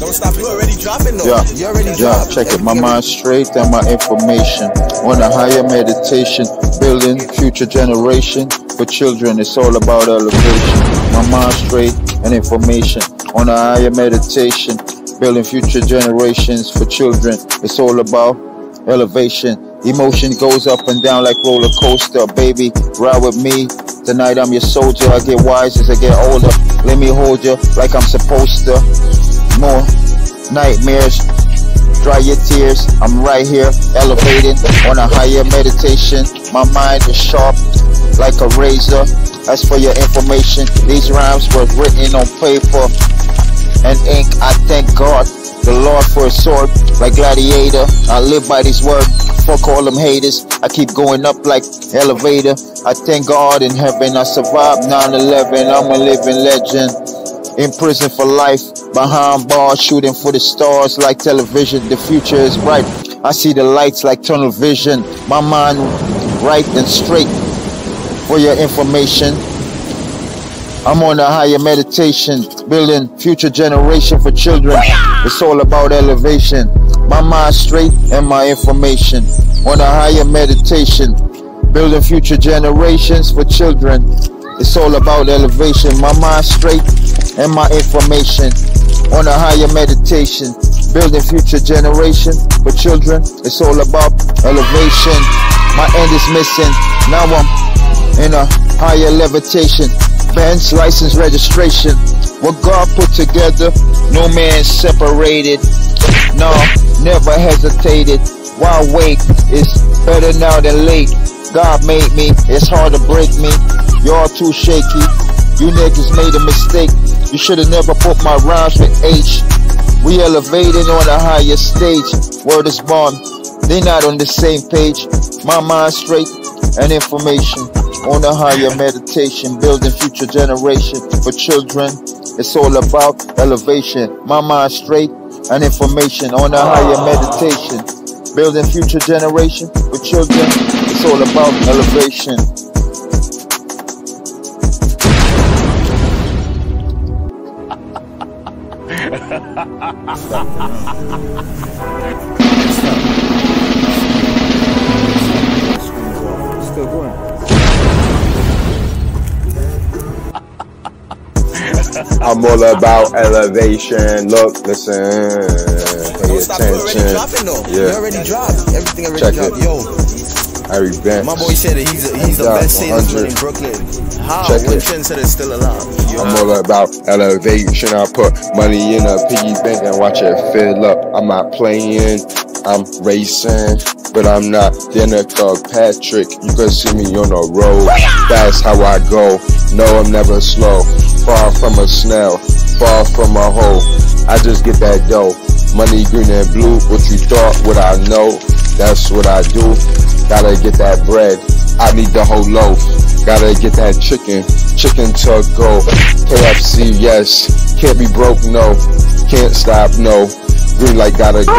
Don't stop. You already dropping though. Yeah. You already Yeah, check it. My mind straight and my information on a higher meditation, building future generation for children. It's all about elevation. My mind straight and information on a higher meditation, building future generations for children. It's all about elevation. Emotion goes up and down like roller coaster. Baby, ride with me. Tonight I'm your soldier. I get wise as I get older. Let me hold you like I'm supposed to. More nightmares. Dry your tears. I'm right here, elevating on a higher meditation. My mind is sharp like a razor. As for your information, these rhymes were written on paper and ink. I thank God, the Lord for a sword, like gladiator. I live by these words. Fuck all them haters. I keep going up like elevator. I thank God in heaven. I survived 9-11. I'm a living legend. In prison for life, behind bars, shooting for the stars like television. The future is bright. I see the lights like tunnel vision. My mind right and straight. For your information, I'm on a higher meditation, building future generation for children. It's all about elevation. My mind straight and my information. On a higher meditation, building future generations for children. It's all about elevation. My mind straight and my information. On a higher meditation, building future generation for children. It's all about elevation. My end is missing. Now I'm in a higher levitation. Benz license registration. What God put together, no man separated. No, never hesitated. Why wait? It's better now than late. God made me, it's hard to break me. Y'all too shaky. You niggas made a mistake. You should have never put my rhymes with H. We elevating on a higher stage. Word is born. They not on the same page. My mind straight and information on a higher meditation, building future generation for children. It's all about elevation. My mind straight and information on a higher meditation, building future generation for children. It's all about elevation. Still going. I'm all about elevation. Look, listen, pay Don't stop. You already attention. dropping though. You Yeah. already dropped. Everything already Check dropped. it. Yo, Benz. my boy said that he's a, he's the best salesman in Brooklyn. How? Check when it. Trendsetter is still alive. You I'm know? all about elevation. I put money in a piggy bank and watch it fill up. I'm not playing, I'm racing, but I'm not Danica Patrick. You can see me on the road. That's how I go. No, I'm never slow. Far from a snail, far from a hole. I just get that dough. Money green and blue. What you thought, what I know. That's what I do. Gotta get that bread. I need the whole loaf. Gotta get that chicken, chicken to go. KFC, yes. Can't be broke, no. Can't stop, no. Green light gotta go.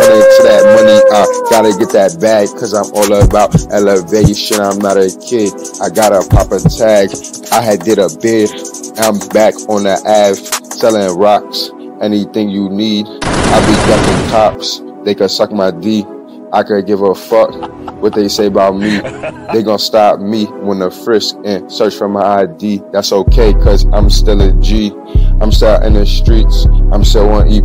Run into that money, uh, gotta get that bag, cause I'm all about elevation. I'm not a kid. I gotta pop a tag. I had did a bid. I'm back on the Ave, selling rocks. Anything you need. I be ducking cops. They could suck my D. I could give a fuck what they say about me. They gonna stop me when the frisk and search for my ID. That's okay, cause I'm still a G. I'm still in the streets. I'm still on EP.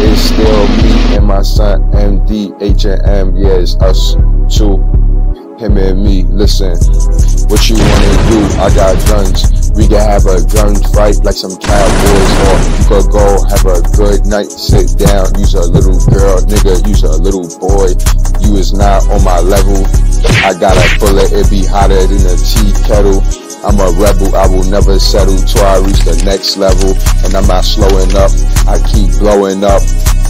It's still me and my son MD, H and M. Yeah, it's us two. Him and me. Listen, what you wanna do? I got guns. We can have a gun fight like some cowboys, or you could go good night, sit down, use a little girl, nigga, use a little boy. You is not on my level. I got a bullet, it be hotter than a tea kettle. I'm a rebel, I will never settle till I reach the next level. And I'm not slowing up, I keep blowing up.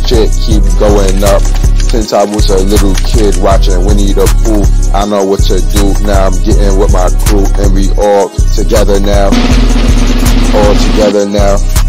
Shit keep going up. Since I was a little kid watching Winnie the Pooh, I know what to do. Now I'm getting with my crew and we all together now. All together now.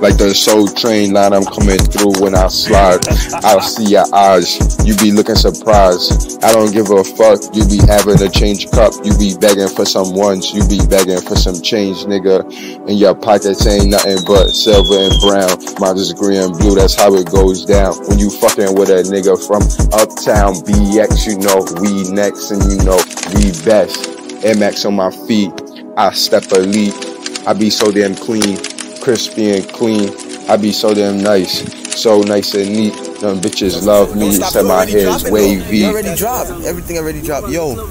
Like the soul train line, I'm coming through when I slide. I'll see your eyes, you be looking surprised. I don't give a fuck, you be having a change cup. You be begging for some ones, you be begging for some change, nigga. In your pockets ain't nothing but silver and brown. Mine is green and blue, that's how it goes down. When you fucking with a nigga from uptown, BX, you know, we next and you know, we best. MX on my feet, I step elite. I be so damn clean, crispy and clean. I be so damn nice, so nice and neat. Them bitches love me, said my hair is wavy. Already dropped. Everything already dropped. Yo,